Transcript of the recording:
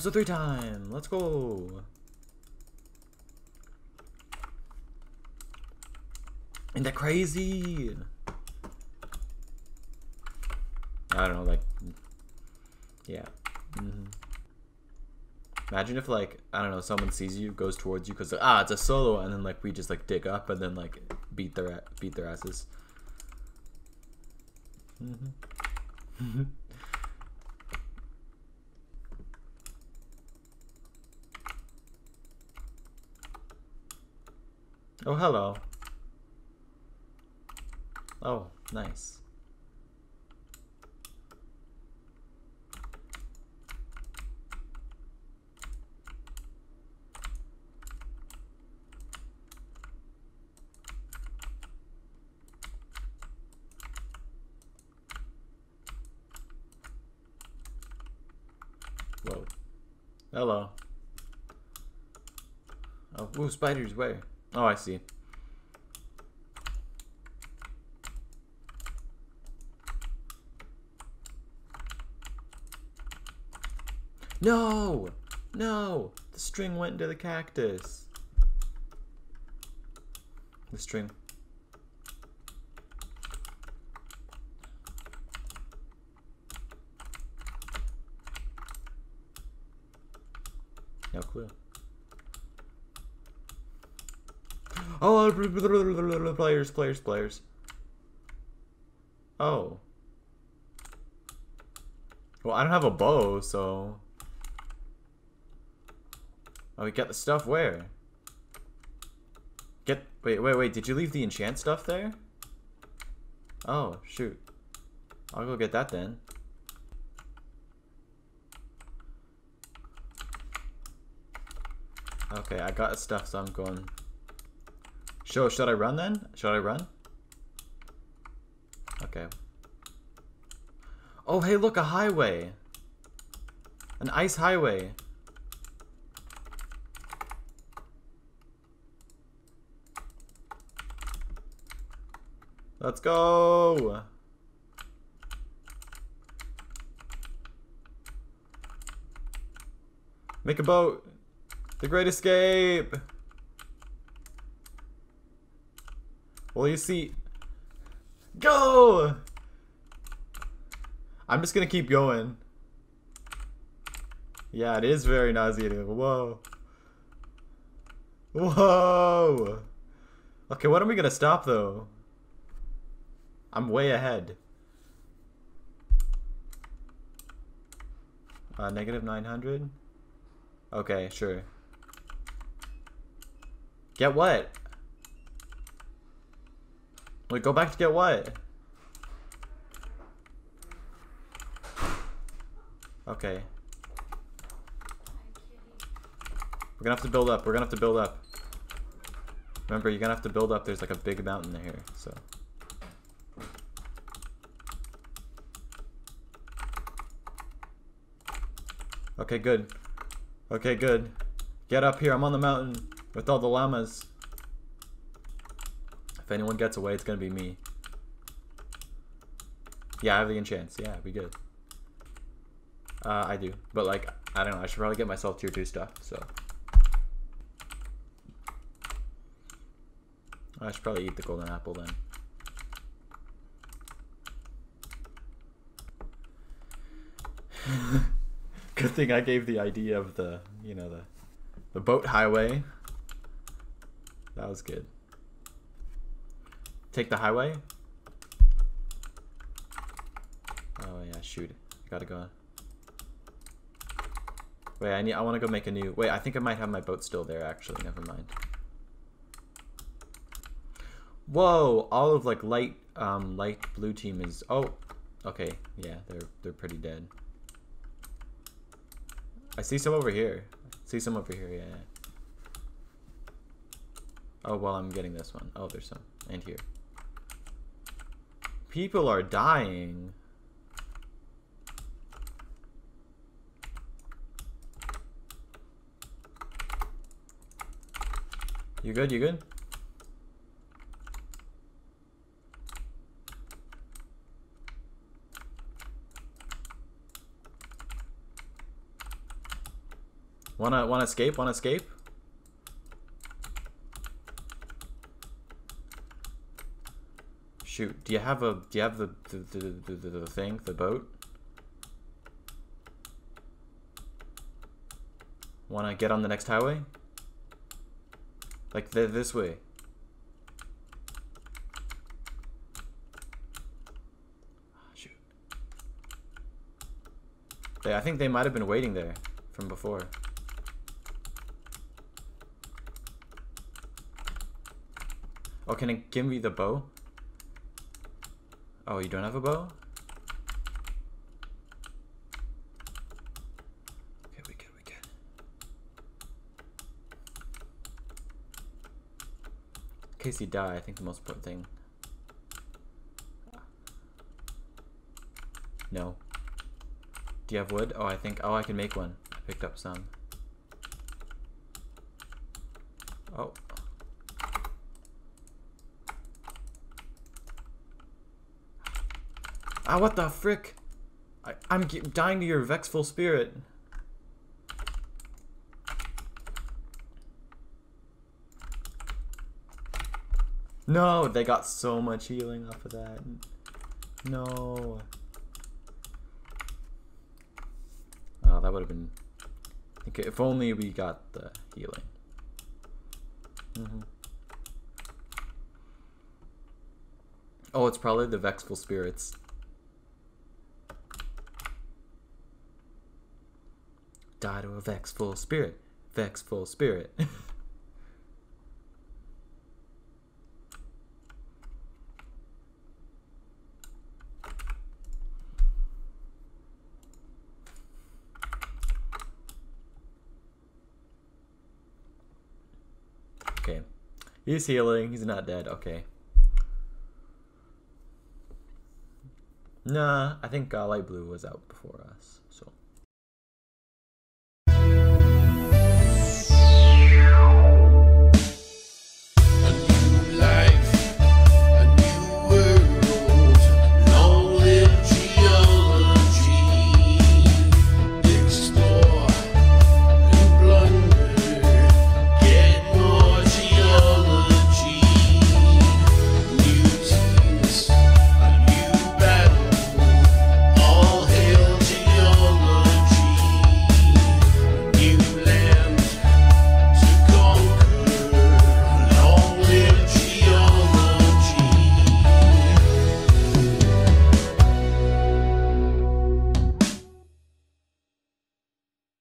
Episode three time. Let's go. Ain't that crazy? I don't know, like, yeah. Mm -hmm. Imagine if, like, I don't know, someone sees you, goes towards you, because ah, it's a solo, and then like we just like dig up and then like beat their beat their asses. Mm -hmm. Oh, hello. Oh, nice. Whoa. Hello. Oh, ooh, spiders, where? Oh, I see. No! No! The string went into the cactus. The string. No clue. Oh, uh, players, players, players. Oh. Well, I don't have a bow, so... Oh, we got the stuff where? Get wait, wait, wait, did you leave the enchant stuff there? Oh, shoot. I'll go get that then. Okay, I got stuff, so I'm going. Show, should I run then? Should I run? Okay. Oh, hey, look, a highway. An ice highway. Let's go! Make a boat! The Great Escape! Well, you see... Go! I'm just gonna keep going. Yeah, it is very nauseating. Whoa. Whoa! Okay, when are we gonna stop, though? I'm way ahead. Uh, negative 900? Okay, sure. Get what? Wait, go back to get what? Okay. We're gonna have to build up. We're gonna have to build up. Remember, you're gonna have to build up. There's like a big mountain here, so. Okay, good. Okay, good. Get up here. I'm on the mountain with all the llamas. If anyone gets away, it's gonna be me. Yeah, I have the enchants. Yeah, be good. Uh, I do. But, like, I don't know. I should probably get myself tier 2 stuff, so. I should probably eat the golden apple then. Good thing I gave the idea of the, you know, the, the boat highway. That was good. Take the highway. Oh yeah, shoot. Gotta go. Wait, I need. I want to go make a new. Wait, I think I might have my boat still there. Actually, never mind. Whoa! All of like light, um, light blue team is. Oh, okay. Yeah, they're they're pretty dead. I see some over here. I see some over here, yeah. Oh, well, I'm getting this one. Oh, there's some. And here. People are dying. You good? You good? Wanna wanna escape? Wanna escape? Shoot, do you have a do you have the the, the, the, the thing, the boat? Wanna get on the next highway? Like this way. Ah, shoot. They, I think they might have been waiting there from before. Oh, can it give me the bow? Oh, you don't have a bow? Okay, we good, we good. In case you die, I think the most important thing. No. Do you have wood? Oh, I think, oh, I can make one. I picked up some. Oh. Ah, what the frick? I, I'm dying to your vexful spirit. No, they got so much healing off of that. No. Oh, that would have been... Okay, if only we got the healing. Mm -hmm. Oh, it's probably the Vexful Spirits. Die to a Vexful Spirit. Vexful Spirit. okay. He's healing. He's not dead. Okay. Nah, I think uh, light blue was out before us.